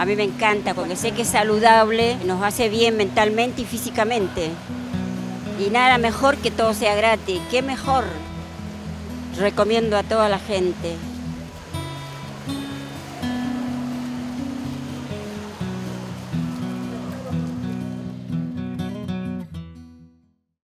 A mí me encanta porque sé que es saludable, nos hace bien mentalmente y físicamente. Y nada mejor que todo sea gratis. ¿Qué mejor? Recomiendo a toda la gente.